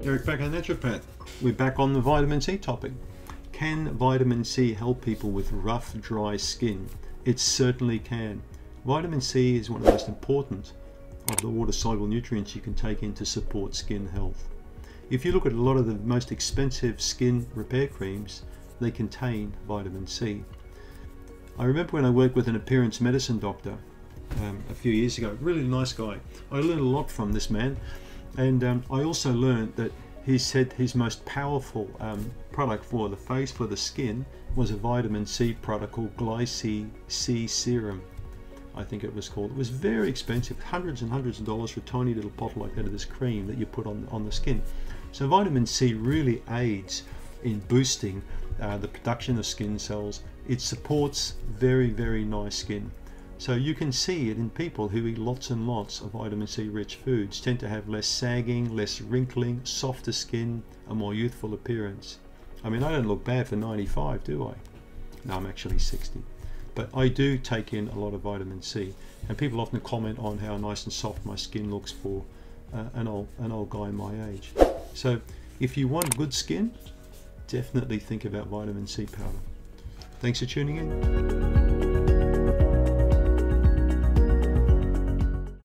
Bakker Naturopath. We're back on the vitamin C topic. Can vitamin C help people with rough, dry skin? It certainly can. Vitamin C is one of the most important of the water soluble nutrients you can take in to support skin health. If you look at a lot of the most expensive skin repair creams, they contain vitamin C. I remember when I worked with an appearance medicine doctor um, a few years ago, really nice guy. I learned a lot from this man and um, I also learned that he said his most powerful um, product for the face, for the skin, was a vitamin C product called Glyce C Serum. I think it was called. It was very expensive, hundreds and hundreds of dollars for a tiny little bottle like that of this cream that you put on, on the skin. So vitamin C really aids in boosting uh, the production of skin cells. It supports very, very nice skin. So you can see it in people who eat lots and lots of vitamin C rich foods tend to have less sagging, less wrinkling, softer skin, a more youthful appearance. I mean, I don't look bad for 95, do I? No, I'm actually 60. But I do take in a lot of vitamin C, and people often comment on how nice and soft my skin looks for uh, an, old, an old guy my age. So if you want good skin, definitely think about vitamin C powder. Thanks for tuning in.